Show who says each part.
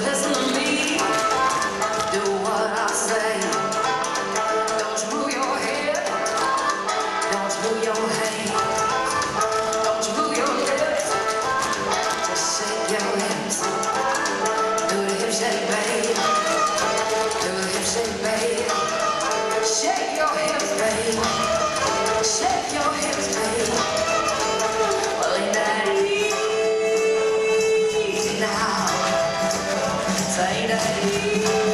Speaker 1: resto, não. 再来。